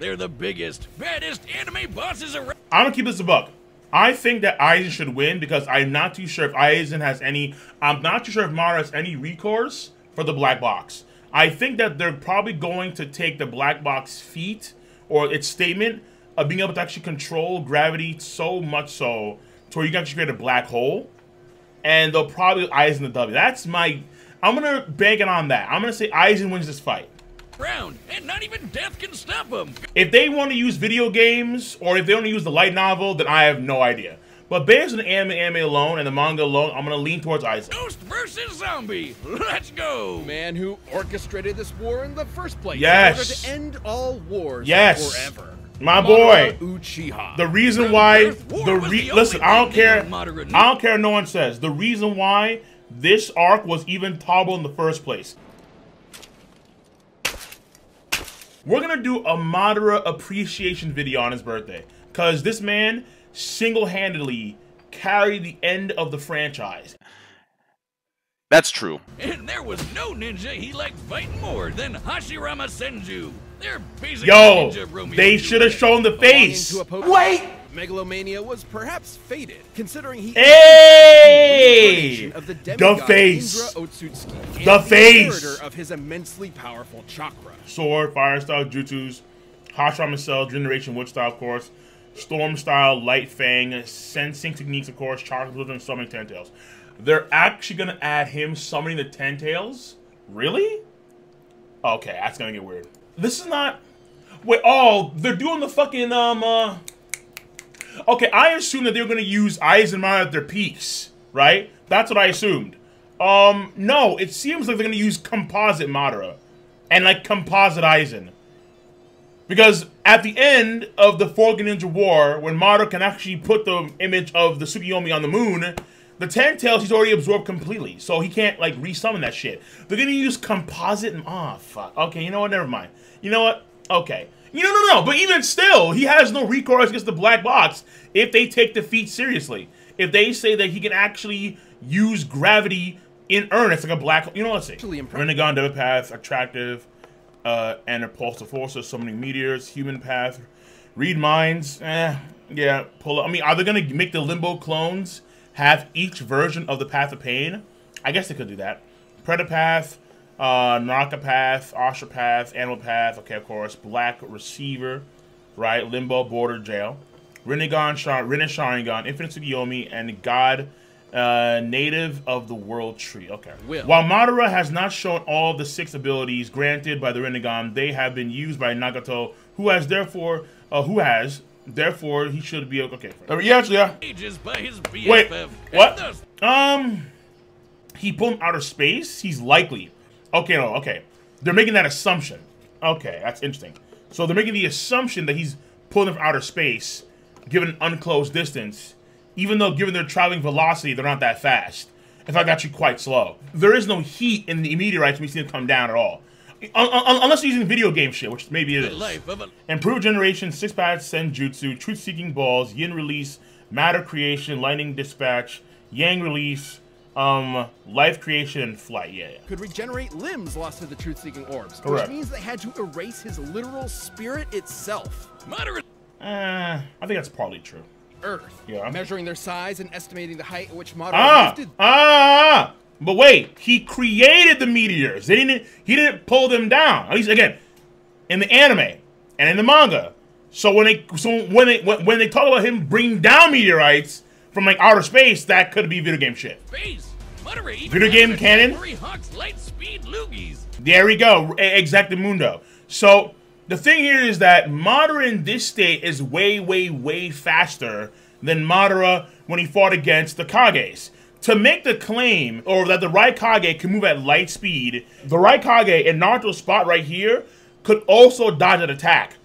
They're the biggest, baddest anime bosses around. I'm gonna keep this a buck. I think that Aizen should win because I'm not too sure if Aizen has any. I'm not too sure if Mara has any recourse for the black box. I think that they're probably going to take the black box feat or its statement of being able to actually control gravity so much so to where you can actually create a black hole, and they'll probably Aizen the W. That's my. I'm gonna bank it on that. I'm gonna say Aizen wins this fight. Round, and not even death can stop them. If they want to use video games or if they want to use the light novel, then I have no idea. But based on the anime, anime alone and the manga alone, I'm gonna lean towards Aizen. Ghost versus zombie. Let's go. Man who orchestrated this war in the first place Yes. in order to end all wars Yes. forever. My Madara boy. Uchiha. The reason Earth why the re- the listen, I don't care. I don't care. No one says the reason why this arc was even tolerable in the first place. We're gonna do a Madara appreciation video on his birthday because this man single-handedly carried the end of the franchise. That's true. And there was no ninja he liked fighting more than Hashirama Senju. They're basically Yo, ninja Romeo they should have shown the face. to a potent- Wait! Megalomania was perhaps fated, considering he Hey! of the, The face. Otsutsuki, The face. of his immensely powerful chakra. Sword, fire style jutsus, Hashirama Cell, Generation Wood style, of course, Storm style, Light Fang, Sensing techniques, of course, Chakra Blizzard, and Summoning Ten Tails. They're actually gonna add him summoning the Ten Tails? Really? Okay, that's gonna get weird. This is not. Wait, oh, they're doing the fucking um. uh... Okay, I assumed that they were gonna use Eisenmar at their peaks, right? That's what I assumed. Um, no, it seems like they're gonna use composite Madara and like composite Aizen. Because at the end of the Forgotten Ninja War, when Madara can actually put the image of the Tsukiyomi on the moon, the Ten Tails he's already absorbed completely, so he can't like resummon that shit. They're gonna use composite. And, oh fuck. Okay, you know what? Never mind. You know what? Okay. You know, no, no. But even still, he has no recourse against the black box if they take the feat seriously. If they say that he can actually use gravity in earnest, like a black. You know, let's impressive. Rinnegan, Deva Path, Attractive, uh, and Repulsive Forces, Summoning Meteors, Human Path, Read Minds, eh, yeah, pull up. I mean, are they gonna make the Limbo clones have each version of the Path of Pain? I guess they could do that. Preta Path, uh, Naraka Path, Asura Path, Animal Path, okay, of course, Black Receiver, right, Limbo, Border, Jail, Rinnegan, Shar- Rinne Sharingan, Infinite Tsukiyomi, and God, uh, Native of the World Tree. Okay. Will. While Madara has not shown all the six abilities granted by the Rinnegan, they have been used by Nagato, who has therefore, uh, who has, therefore, he should be okay. Uh, yeah, actually, yeah. Ages by his BFF. Wait, and what? thus Um, he pulled him out of space. He's likely. Okay, no, okay. They're making that assumption. Okay, that's interesting. So they're making the assumption that he's pulling from outer space, given an unclosed distance, even though given their traveling velocity, they're not that fast. In fact, actually quite slow. There is no heat in the meteorites when we see them come down at all. Un- un- unless you're using video game shit, which maybe it is. life of a Improved generation, six path senjutsu, truth seeking balls, yin release, matter creation, lightning dispatch, yang release, um, life creation, and flight. Yeah, yeah. Could regenerate limbs lost to the truth-seeking orbs, Correct. which means they had to erase his literal spirit itself. moderate Uh, I think that's partly true. Earth. Yeah. Measuring their size and estimating the height at which Madara Ah, lifted ah, but wait, he created the meteors. They didn't. He didn't pull them down. At least again, in the anime and in the manga. So when they, so when they, when, when they talk about him bringing down meteorites from like outer space, that could be video game shit. space. Video game canon? Hawks light speed loogies. There we go. Exactamundo. So the thing here is that Madara in this state is way, way, way faster than Madara when he fought against the Kages. To make the claim, or that the Raikage can move at light speed, the Raikage in Naruto's spot right here could also dodge an attack.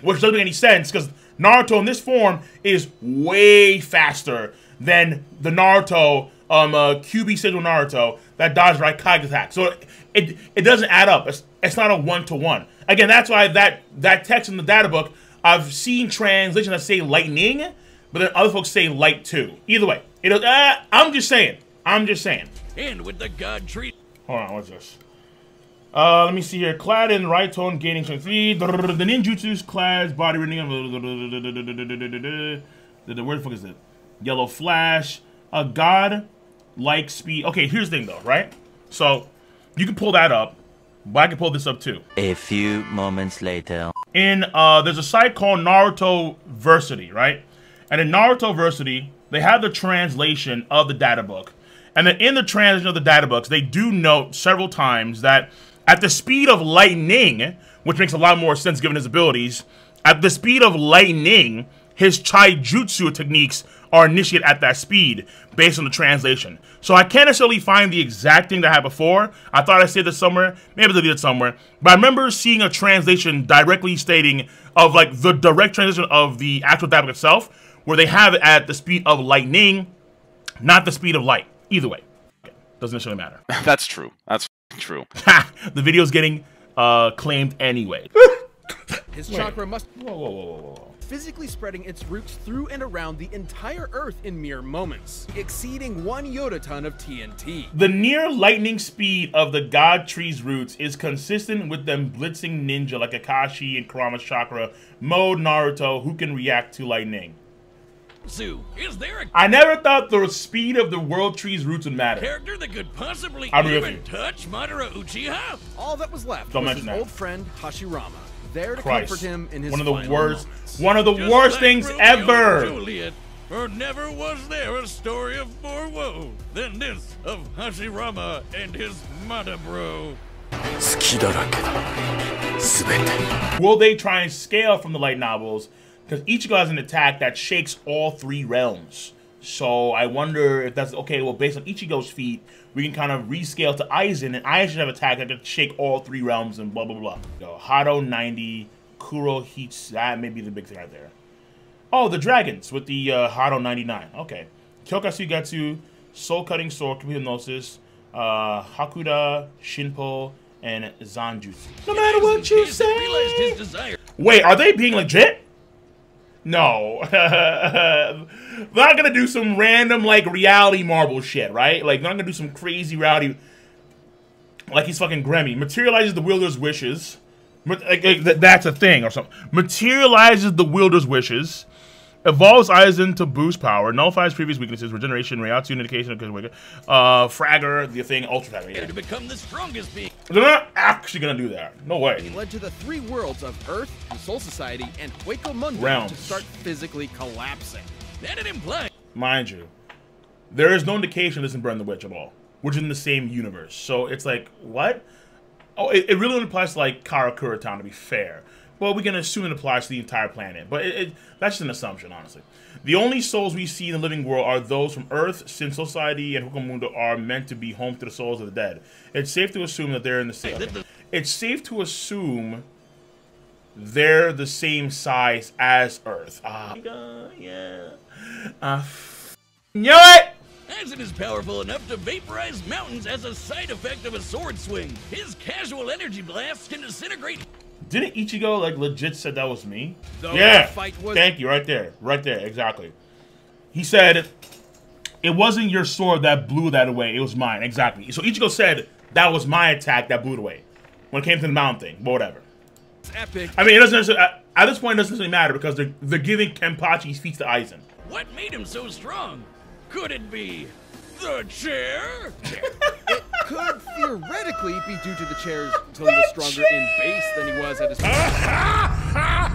Which doesn't make any sense, because Naruto in this form is way faster than the Naruto, um, uh, QB Sigil Naruto that dodged Raikage attack. So it it doesn't add up. It's, it's not a one to one. Again, that's why that that text in the data book I've seen translations that say lightning, but then other folks say light too. Either way, it. Uh, I'm just saying. I'm just saying. And with the god tree Hold on, what's this? Uh, let me see here. Clad in right tone, gaining strength three. The ninjutsu's clad body renewing. Where the fuck is it? Yellow flash. A god like speed. Okay, here's the thing though, right? So you can pull that up, but I can pull this up too. A few moments later. In uh, there's a site called Naruto Versity, right? And in Naruto Versity, they have the translation of the data book. And then in the translation of the data books, they do note several times that at the speed of lightning, which makes a lot more sense given his abilities, at the speed of lightning, his chai jutsu techniques are initiated at that speed based on the translation. So I can't necessarily find the exact thing that I had before. I thought I said this somewhere. Maybe I did it somewhere. But I remember seeing a translation directly stating of like the direct translation of the actual data itself, where they have it at the speed of lightning, not the speed of light. Either way, doesn't necessarily matter. That's true. That's true. Ha! The video's getting uh, claimed anyway. His Wait. chakra must whoa, whoa, whoa, whoa, whoa. physically spreading its roots through and around the entire Earth in mere moments, exceeding one yottaton of TNT. The near lightning speed of the God Tree's roots is consistent with them blitzing ninja like Kakashi and Kurama's chakra mode Naruto who can react to lightning. Zoo. Is there a... I never thought the speed of the world tree's roots would matter. Character that could possibly I'll even touch Madara Uchiha? All that was left Don't was his that. old friend Hashirama. There to Christ. comfort him in his One of the worst, moments. one of the Just worst like things Romeo ever. Juliet, never was there a story of more woe than this of Hashirama and his Madabro. Will they try and scale from the light novels because Ichigo has an attack that shakes all three realms. So I wonder if that's okay. Well, based on Ichigo's feat, we can kind of rescale to Aizen, and Aizen should have attack that could shake all three realms and blah blah blah. Yo, Hado 90, Kurohitsugi. That may be the big thing right there. Oh, the dragons with the uh, Hado 99. Okay. Kyoka Suigetsu, Soul Cutting Sword, Complete Hypnosis, uh, Hakuda, Shunpo, and Zanjutsu. No matter what you Case that realized say. Wait, are they being legit? No. they're not gonna do some random like reality marble shit, right? Like they're not gonna do some crazy reality like he's fucking Grammy. Materializes the wielder's wishes. Like, like, that's a thing or something. Materializes the wielder's wishes. Evolves Aizen to boost power. Nullifies previous weaknesses. Regeneration. Reiatsu. Indication of. Uh, Fragger. The thing. Ultra Fragger. Yeah. to become the strongest being. They're not actually gonna do that. No way. led to the three worlds of Earth, the Soul Society, and Hueco Mundo Realms. to start physically collapsing. That it implies mind you, there is no indication this is Burn the Witch at all, which is in the same universe. So it's like, what? Oh, it, it really only applies to like Karakura Town, to be fair. Well, we can assume it applies to the entire planet, but it, it, that's just an assumption, honestly. The only souls we see in the living world are those from Earth, since Society and Hueco Mundo are meant to be home to the souls of the dead. It's safe to assume that they're in the same. It's safe to assume they're the same size as Earth. Ah, yeah. Uh, know what? Aizen is powerful enough to vaporize mountains as a side effect of a sword swing. His casual energy blasts can disintegrate Didn't Ichigo like legit said that was me? Though yeah. fight was- Thank you. Right there. Right there. Exactly. He said it wasn't your sword that blew that away. It was mine. Exactly. So Ichigo said that was my attack that blew it away when it came to the mountain thing. But whatever. It's epic. I mean, it doesn't at, at this point, it doesn't really matter because they're they're giving Kenpachi's feats to Aizen. What made him so strong? Could it be the chair? Could theoretically be due to the chairs until he was stronger in base than he was at his.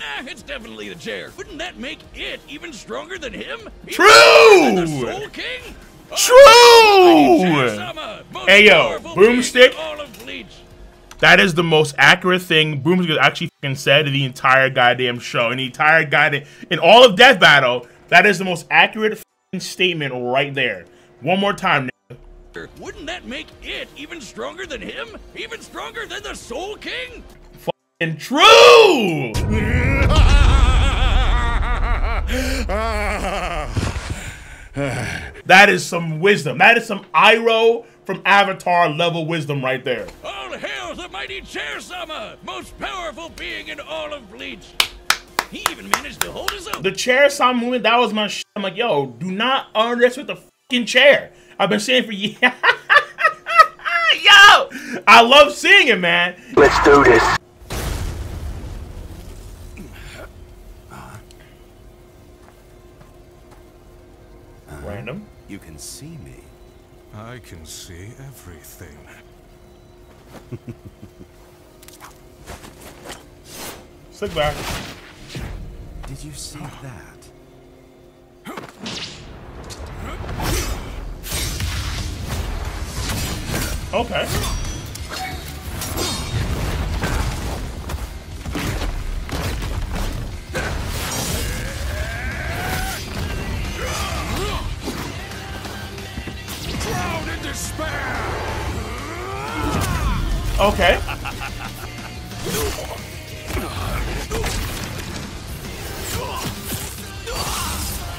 Nah, it's definitely the chair. Wouldn't that make it even stronger than him? Even True! The Soul King? True! Chair-sama, Hey, yo, powerful being in Boomstick? All of Bleach. That is the most accurate thing Boomstick actually fucking said in the entire goddamn show. In the entire goddamn in all of Death Battle, that is the most accurate statement right there. One more time. Wouldn't that make it even stronger than him? Even stronger than the Soul King? And true! that is some wisdom. That is some Iroh from Avatar level wisdom right there. All hail the mighty Chair-sama, most powerful being in all of Bleach. He even managed to hold his own. The chair sound movement, that was my shit. I'm like, yo, do not underestimate the fucking chair. I've been saying for years. Yo, I love seeing it, man. Let's do this. Random. You can see me. I can see everything. Stick back. Did you see that? Okay. Drown in despair! Okay.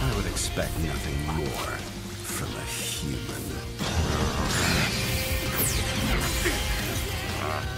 I would expect nothing more from a human.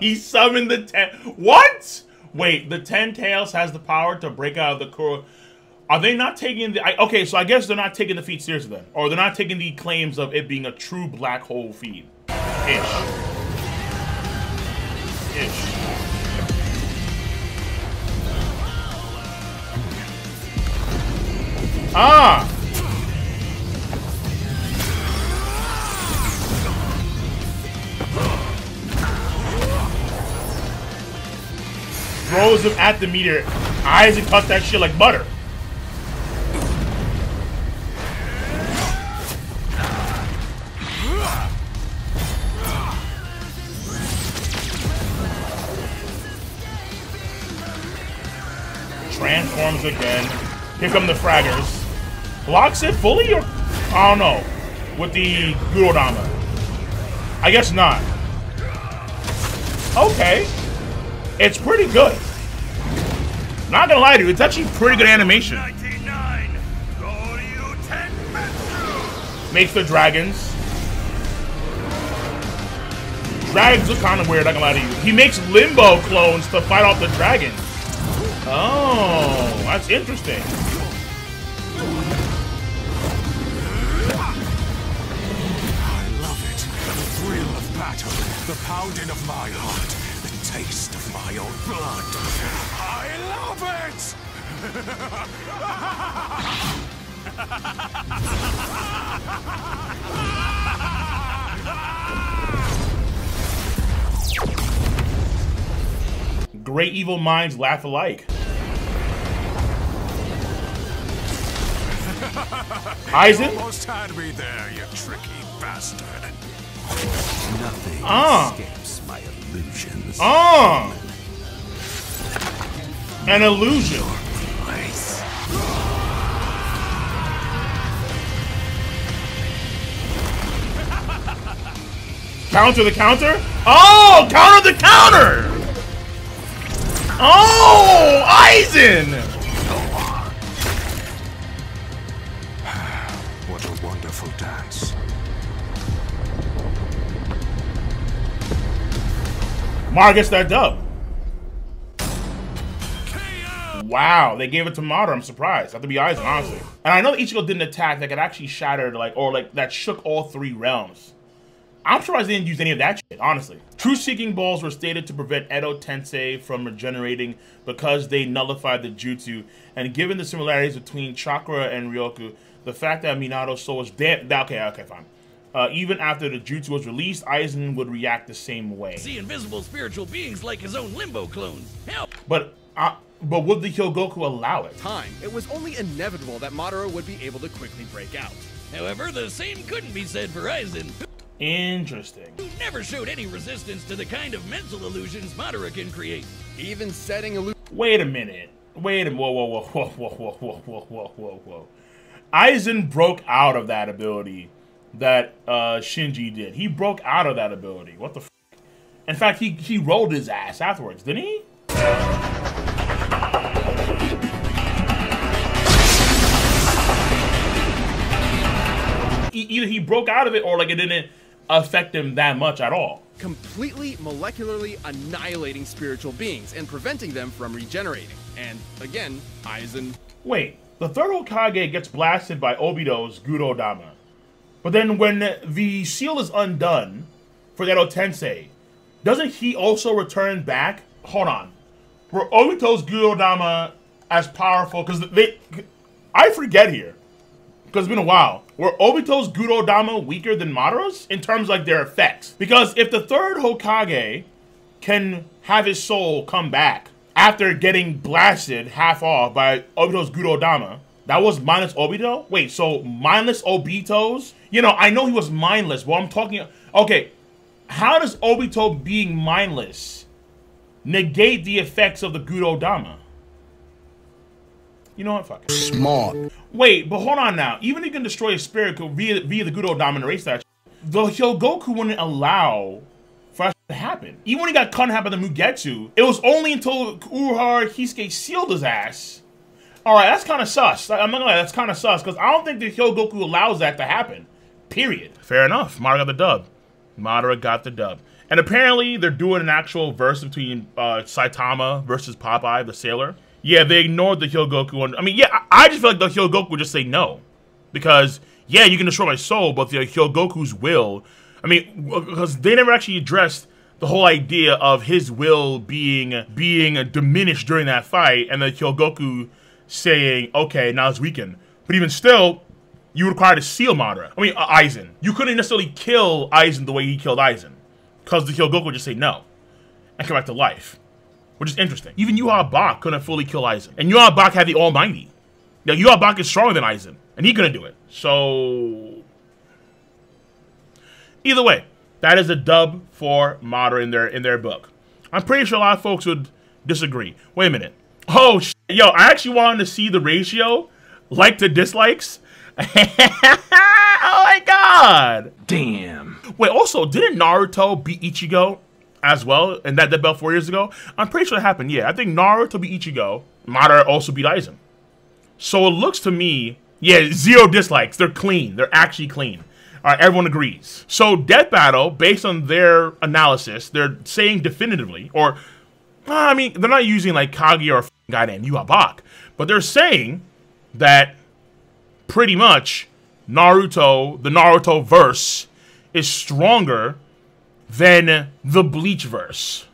he summoned the ten. What? Wait, the ten tails has the power to break out of the Kuro. Are they not taking the? I, okay, so I guess they're not taking the feat seriously then, or they're not taking the claims of it being a true black hole feed. Ish. Ish. Ah. Throws him at the meteor. Isaac cut that shit like butter. Transforms again. Here come the fraggers. Blocks it fully or I don't know. With the Gudo Dama. I guess not. Okay. It's pretty good. Not gonna lie to you, it's actually pretty good animation. 99. Makes the dragons. Dragons look kind of weird, not gonna lie to you. He makes limbo clones to fight off the dragons. Oh, that's interesting. I love it. The thrill of battle. The pounding of my heart. The taste of my blood. I love it! Great evil minds laugh alike. Aizen? Almost had me there, you tricky bastard. Nothing Ah. escapes my illusions. Ah! An illusion. Counter the counter? Oh! Counter the counter! Oh! Aizen! What a wonderful dance. Mar gets that dub. Wow, they gave it to Madara. I'm surprised. I have to be Aizen, honestly. And I know Ichigo didn't attack that could actually shatter, like, or like that shook all three realms. I'm surprised they didn't use any of that shit, honestly. True Seeking Balls were stated to prevent Edo Tensei from regenerating because they nullified the jutsu. And given the similarities between Chakra and Ryoku, the fact that Minato's soul was dead. Okay, okay, fine. Uh, even after the jutsu was released, Aizen would react the same way. See invisible spiritual beings like his own limbo clones. Hell, But uh, but would the Hyogoku allow it? Time. It was only inevitable that Madara would be able to quickly break out. however, the same couldn't be said for Aizen, Interesting. who never showed any resistance to the kind of mental illusions Madara can create. Even setting illusions Wait a minute. Wait a whoa whoa whoa whoa whoa whoa whoa whoa whoa whoa whoa. Aizen broke out of that ability that uh, Shinji did. He broke out of that ability. What the? F In fact, he he rolled his ass afterwards, didn't he? Either he broke out of it, or like it didn't affect him that much at all. completely molecularly annihilating spiritual beings and preventing them from regenerating. And again, Aizen Wait, the third Hokage gets blasted by Obito's Gudo Dama. But then when the seal is undone for that Tensei, doesn't he also return back? Hold on. Were Obito's Gudo Dama as powerful? Because they. I forget here. Because it's been a while. Were Obito's Gudo Dama weaker than Madara's in terms like their effects? Because if the third Hokage can have his soul come back after getting blasted half off by Obito's Gudo Dama. That was minus Obito? Wait, so mindless Obito's? You know, I know he was mindless, but I'm talking. Okay, how does Obito being mindless negate the effects of the Gudo Dama? You know what? Fuck it. Smart. Wait, but hold on now. Even if you can destroy a spirit via, via the good old and erase that, the Hyogoku wouldn't allow for that to happen. Even when he got cut in by the Mugetsu, it was only until Urahara Kisuke sealed his ass. Alright, that's kind of sus. I'm not gonna lie, that's kind of sus, because I don't think the Hyogoku allows that to happen. Period. Fair enough. Madara got the dub. Madara got the dub. And apparently, they're doing an actual verse between uh, Saitama versus Popeye, the sailor. Yeah, they ignored the Hyogoku. And, I mean, yeah, I, I just feel like the Hyogoku would just say no. Because, yeah, you can destroy my soul, but the Hyogoku's will. I mean, because they never actually addressed the whole idea of his will being being diminished during that fight, and the Hyogoku saying, okay, now it's weakened. But even still, you require to seal Madara. I mean, uh, Aizen. You couldn't necessarily kill Aizen the way he killed Aizen. Because the Hyogoku would just say no. And come back to life. Which is interesting. Even Yhwach couldn't fully kill Aizen. And Yhwach had the Almighty. Now, Yhwach is stronger than Aizen. And he couldn't do it. So... Either way, that is a dub for Madara in their, in their book. I'm pretty sure a lot of folks would disagree. Wait a minute. Oh, sh- yo, I actually wanted to see the ratio, like to dislikes. oh my god! Damn. Wait, also, didn't Naruto beat Ichigo as well in that dead belt four years ago? I'm pretty sure it happened. Yeah, I think Naruto beat Ichigo. Madara also beat Aizen. So it looks to me, yeah, zero dislikes. They're clean. They're actually clean. All right, everyone agrees. So Death Battle, based on their analysis, they're saying definitively, or I mean, they're not using like Kage or guy named Yhwach, but they're saying that pretty much Naruto, the Naruto verse, is stronger than the Bleach verse.